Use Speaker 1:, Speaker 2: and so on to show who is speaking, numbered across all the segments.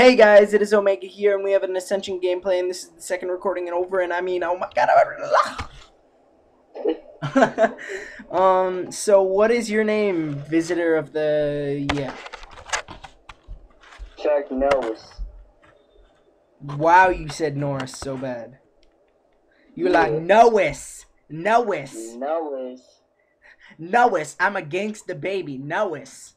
Speaker 1: Hey guys, it is Omega here, and we have an Ascension gameplay, and this is the second recording and over, and I mean, oh my god, I... Um, so what is your name, visitor of the, yeah,
Speaker 2: Shark Norris.
Speaker 1: wow, you said Norris so bad. You were like, Nois, Nois,
Speaker 2: Norris.
Speaker 1: Nois, I'm a gangsta baby, Nois.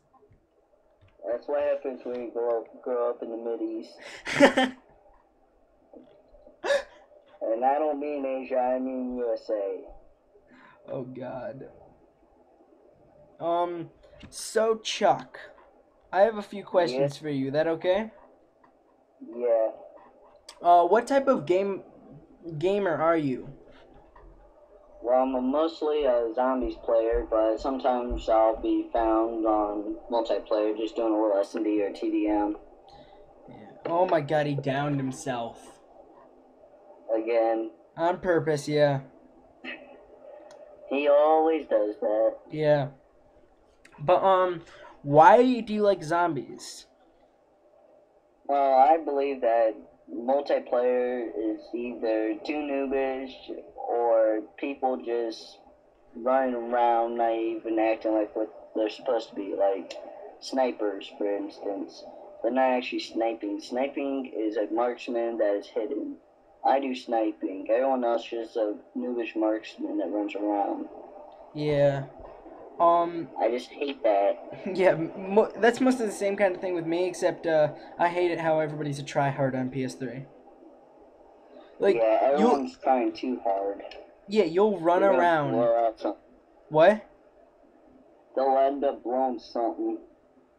Speaker 2: That's what happens when you grow up, grow up in the Mideast. And I don't mean Asia, I mean USA.
Speaker 1: oh god. Um, so Chuck, I have a few questions for you, that okay?
Speaker 2: Yeah.
Speaker 1: Uh, what type of game gamer are you?
Speaker 2: Well, I'm a mostly a zombies player, but sometimes I'll be found on multiplayer just doing a little S&D or TDM.
Speaker 1: Oh my god, he downed himself.
Speaker 2: Again,
Speaker 1: On purpose, yeah.
Speaker 2: he always does that.
Speaker 1: Yeah. But, um, why do you like zombies?
Speaker 2: Well, I believe that multiplayer is either too noobish or people just running around not even acting like what they're supposed to be, like snipers, for instance. They're not actually sniping. Sniping is a marksman that is hidden. I do sniping. Everyone else is a noobish marksman that runs around.
Speaker 1: Yeah. Um,
Speaker 2: I just hate that.
Speaker 1: yeah, mo- that's mostly the same kind of thing with me, except, uh, I hate it how everybody's a tryhard on PS3. Like,
Speaker 2: yeah,
Speaker 1: you'll,
Speaker 2: everyone's trying too hard.
Speaker 1: yeah, you'll run around.
Speaker 2: blow out some-
Speaker 1: What?
Speaker 2: They'll end up blowing something.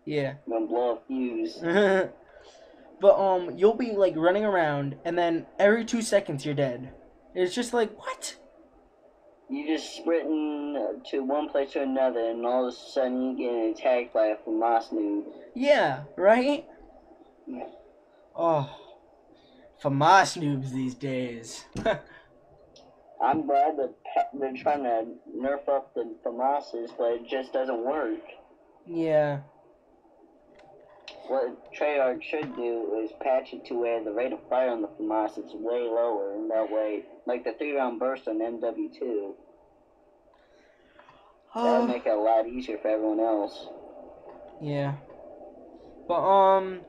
Speaker 1: Yeah.
Speaker 2: Gonna blow a fuse.
Speaker 1: but um, you'll be like running around, and then every two seconds you're dead. It's just like what?
Speaker 2: You just sprinting to one place to another, and all of a sudden you get attacked by a FAMAS noob.
Speaker 1: Yeah, right.
Speaker 2: Yeah.
Speaker 1: Oh, FAMAS noobs these days.
Speaker 2: I'm glad that they're trying to nerf up the FAMASs, but it just doesn't work.
Speaker 1: yeah,
Speaker 2: What Treyarch should do is patch it to where the rate of fire on the FAMAS is way lower, and that way, like the three round burst on MW2, that would
Speaker 1: oh,
Speaker 2: make it a lot easier for everyone else.
Speaker 1: yeah. But um,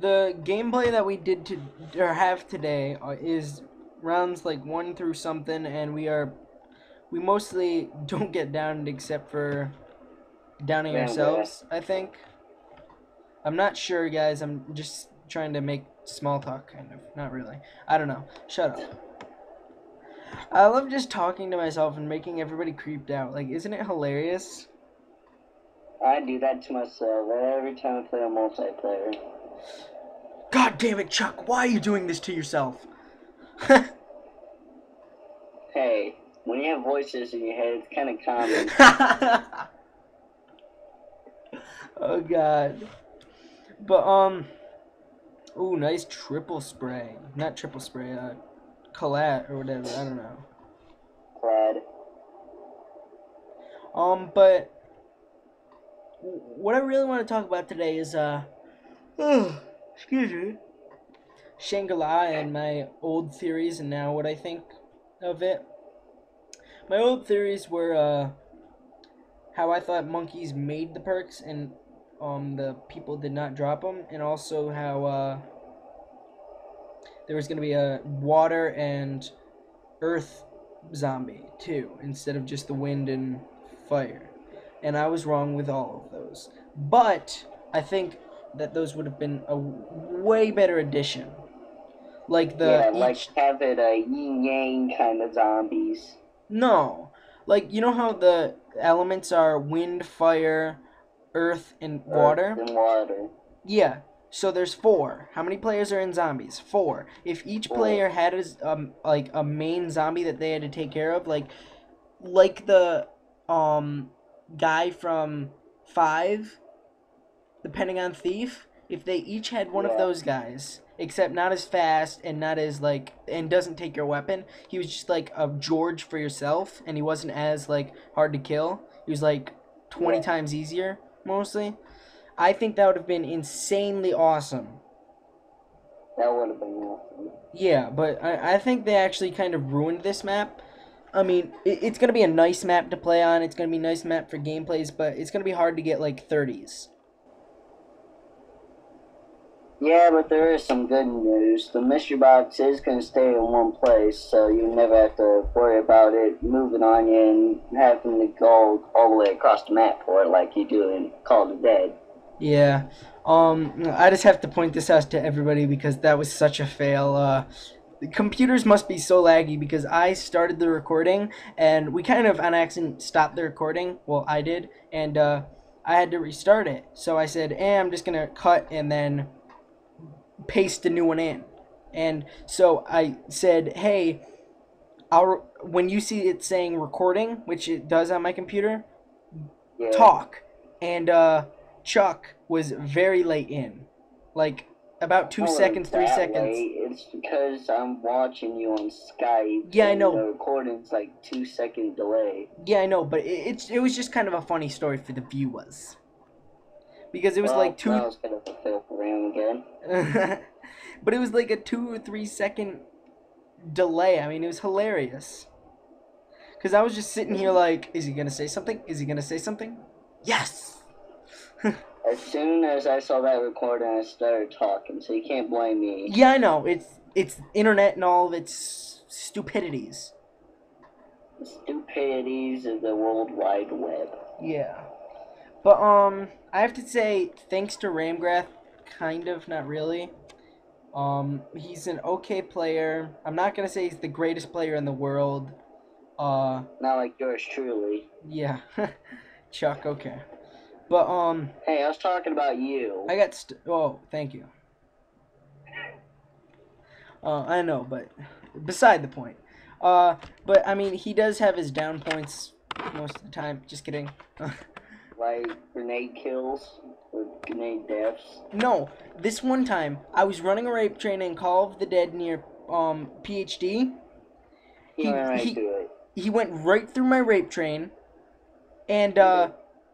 Speaker 1: the gameplay that we did to or have today uh, is rounds like one through something, and we are we mostly don't get downed except for downing
Speaker 2: Yeah,
Speaker 1: ourselves. I think. I'm not sure, guys. I'm just trying to make small talk, kind of. Not really. I don't know. Shut up. I love just talking to myself and making everybody creeped out. Like, isn't it hilarious?
Speaker 2: I do that to myself every time I play a multiplayer.
Speaker 1: God damn it, Chuck! Why are you doing this to yourself?
Speaker 2: Hey, when you have voices in your head, it's kind of common.
Speaker 1: oh god. But um Ooh, nice triple spray. Not triple spray, uh collat or whatever, I don't know.
Speaker 2: Glad.
Speaker 1: Um but what I really want to talk about today is uh excuse me. Shangri-La and my old theories and now what I think of it. My old theories were uh how I thought monkeys made the perks and um the people did not drop them and also how uh there was going to be a water and earth zombie too instead of just the wind and fire. And I was wrong with all of those. But I think that those would have been a way better addition. Like the
Speaker 2: yeah,
Speaker 1: each
Speaker 2: like have it a yin yang kind of zombies.
Speaker 1: No. Like, you know how the elements are wind, fire, earth, and water?
Speaker 2: Earth and water.
Speaker 1: Yeah. So there's four. How many players are in zombies? Four. If each player had a, um like a main zombie that they had to take care of, like like the um guy from Five, the Pentagon Thief, if they each had one of those guys, except not as fast and not as like and doesn't take your weapon, he was just like a George for yourself, and he wasn't as like hard to kill. He was like twenty
Speaker 2: Yeah.
Speaker 1: times easier mostly. I think that would have been insanely awesome.
Speaker 2: That would have been awesome.
Speaker 1: Yeah, but I, I think they actually kind of ruined this map. I mean, it, it's going to be a nice map to play on. It's going to be a nice map for gameplays, but it's going to be hard to get like 30s.
Speaker 2: Yeah, but there is some good news. The mystery box is going to stay in one place, so you never have to worry about it moving on you and having to go all the way across the map for it like you do in Call of the Dead.
Speaker 1: Yeah. Um, I just have to point this out to everybody because that was such a fail. Uh, the computers must be so laggy because I started the recording and we kind of on accident stopped the recording. Well, I did, and uh, I had to restart it. So I said, "Eh, I'm just gonna cut and then." paste a new one in. And so I said, hey, I'll, when you see it saying recording, which it does on my computer,
Speaker 2: Yeah.
Speaker 1: talk. And uh, Chuck was very late in. Like about two
Speaker 2: Oh,
Speaker 1: seconds, three seconds.
Speaker 2: late. It's because I'm watching you on Skype.
Speaker 1: Yeah, I know.
Speaker 2: The recording's like two second delay.
Speaker 1: Yeah, I know, but it, it's it was just kind of a funny story for the viewers. Because it was
Speaker 2: well,
Speaker 1: like two
Speaker 2: That was kind of a fail for again.
Speaker 1: but it was like a two or three second delay. I mean, it was hilarious. Because I was just sitting here like, is he going to say something? Is he going to say something? Yes!
Speaker 2: As soon as I saw that recording, I started talking, so you can't blame me.
Speaker 1: yeah, I know. It's it's internet and all of its stupidities.
Speaker 2: The stupidities of the World Wide Web.
Speaker 1: Yeah. But, um, I have to say, thanks to Ramgrath, kind of, not really. Um, he's an okay player. I'm not going to say he's the greatest player in the world. Uh,
Speaker 2: Not like yours truly.
Speaker 1: Yeah, Chuck. Okay, but um,
Speaker 2: Hey, I was talking about you.
Speaker 1: I got st- oh, thank you. Uh, I know, but beside the point. Uh, but I mean, he does have his down points most of the time. Just kidding.
Speaker 2: Like grenade kills or grenade deaths.
Speaker 1: no, this one time I was running a rape train in Call of the Dead near um PhD.
Speaker 2: He,
Speaker 1: He-
Speaker 2: went right
Speaker 1: he-. He went right through my rape train, and uh,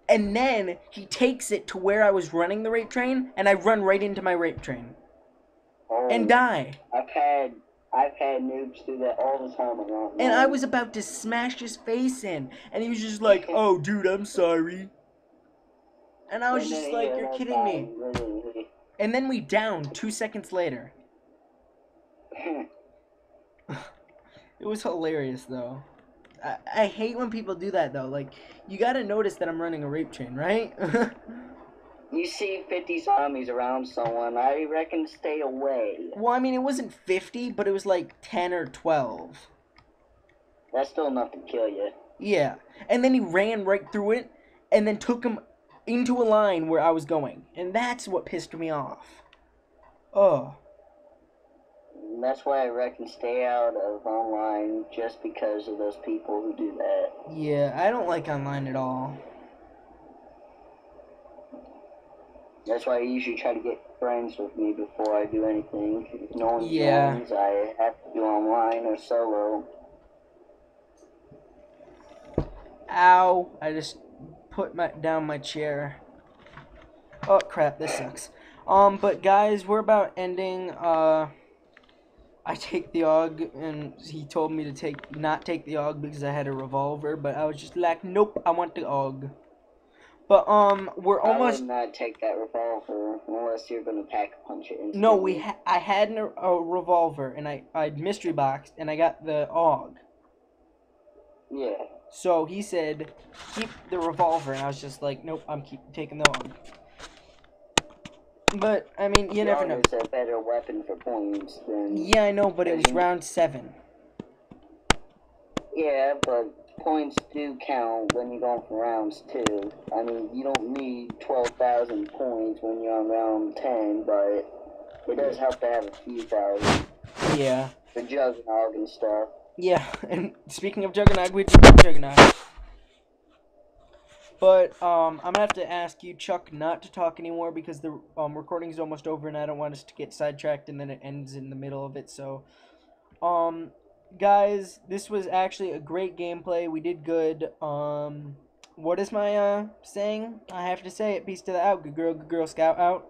Speaker 1: and then he takes it to where I was running the rape train, and I run right into my rape train
Speaker 2: Oh,
Speaker 1: and um, die.
Speaker 2: I've had I've had noobs do that all the time around.
Speaker 1: And I was about to smash his face in, and he was just like, "Oh, dude, I'm sorry." And I was just like, "You're kidding me."
Speaker 2: me.
Speaker 1: And then we downed two seconds later. It was hilarious, though. I, I hate when people do that, though. Like, you gotta notice that I'm running a rape train, right?
Speaker 2: you see 50 zombies around someone, I reckon stay away.
Speaker 1: well, I mean, it wasn't 50, but it was like 10 or 12.
Speaker 2: That's still enough to kill you.
Speaker 1: Yeah. And then he ran right through it, and then took him into a line where I was going. And that's what pissed me off. Oh.
Speaker 2: And that's why I reckon stay out of online just because of those people who do that.
Speaker 1: Yeah, I don't like online at all.
Speaker 2: That's why I usually try to get friends with me before I do anything. If no one
Speaker 1: Yeah.
Speaker 2: joins, I have to do online or solo.
Speaker 1: Ow. I just put my down my chair. Oh crap, this sucks. Um, but guys, we're about ending. Uh, I take the AUG, and he told me to take not take the AUG because I had a revolver, but I was just like, nope, I want the AUG. But um, we're
Speaker 2: I
Speaker 1: almost
Speaker 2: would not take that revolver unless you're gonna pack a punch it instantly.
Speaker 1: no. We ha- I had an, a revolver, and I I mystery boxed, and I got the AUG.
Speaker 2: Yeah.
Speaker 1: So he said, keep the revolver, and I was just like, nope, I'm keep taking the AUG. But I mean, you never know.
Speaker 2: A better weapon for points than.
Speaker 1: Yeah, I know, but it was round seven.
Speaker 2: Yeah, but points do count when you're going for rounds too. I mean, you don't need 12,000 points when you're on round 10, but it does help to have a few thousand
Speaker 1: Yeah,
Speaker 2: for Juggernog and stuff.
Speaker 1: yeah. And speaking of Juggernaut, we just got Juggernog. But um, I'm gonna have to ask you, Chuck, not to talk anymore because the um is almost over, and I don't want us to get sidetracked and then it ends in the middle of it. So, um, guys, this was actually a great gameplay. We did good. Um, what is my uh saying? I have to say it. Peace to the out. Good girl, good girl, scout out.